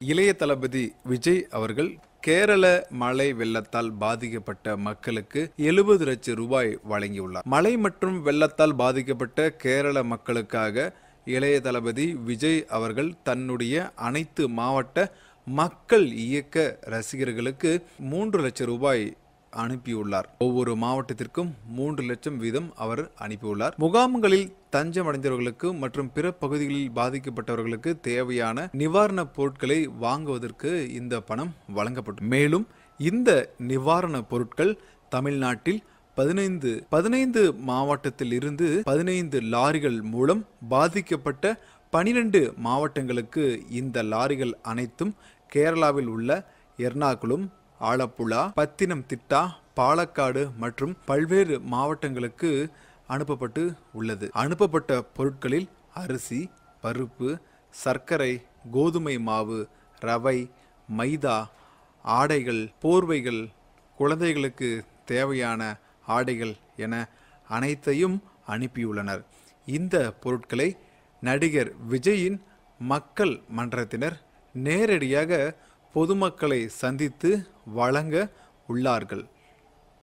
இளைய தளபதி விஜய் அவர்கள் கேரள மழை வெள்ளத்தால் பாதிக்கப்பட்ட மக்களுக்கு எழுபது லட்சம் ரூபாய் வழங்கியுள்ளார். மழை மற்றும் வெள்ளத்தால் பாதிக்கப்பட்ட கேரள மக்களுக்காக இளைய தளபதி விஜய் அவர்கள் தன்னுடைய அனைத்து மாவட்ட மக்கள் இயக்க ரசிகர்களுக்கு மூன்று லட்சம் ரூபாய் அனுப்பியுள்ளார். ஒவ்வொரு மாவட்டத்திற்கும் மூன்று லட்சம் வீதம் அவர் அனுப்பியுள்ளார். முகாம்களில் தஞ்சமடைந்தவர்களுக்கு மற்றும் பிற பகுதிகளில் பாதிக்கப்பட்டவர்களுக்கு தேவையான நிவாரணப் பொருட்களை வாங்குவதற்கு இந்த பணம் வழங்கப்படும் மேலும் இந்த நிவாரணப் பொருட்கள் தமிழ்நாட்டில் பதினைந்து பதினைந்து மாவட்டத்தில் இருந்து பதினைந்து லாரிகள் மூலம் பாதிக்கப்பட்ட பனிரெண்டு மாவட்டங்களுக்கு இந்த லாரிகள் அனைத்தும் கேரளாவில் உள்ள எர்ணாகுளம் ஆலப்புழா பத்தினம் திட்டா பாலக்காடு மற்றும் பல்வேறு மாவட்டங்களுக்கு அனுப்பப்பட்டு உள்ளது. அனுப்பப்பட்ட பொருட்களில் அரிசி பருப்பு சர்க்கரை கோதுமை மாவு ரவை மைதா ஆடைகள் போர்வைகள் குழந்தைகளுக்கு தேவையான ஆடைகள் என அனைத்தையும் அனுப்பியுள்ளனர். இந்த பொருட்களை நடிகர் விஜயின் மக்கள் மன்றத்தினர் நேரடியாக பொதுமக்களை சந்தித்து வழங்க உள்ளார்கள்.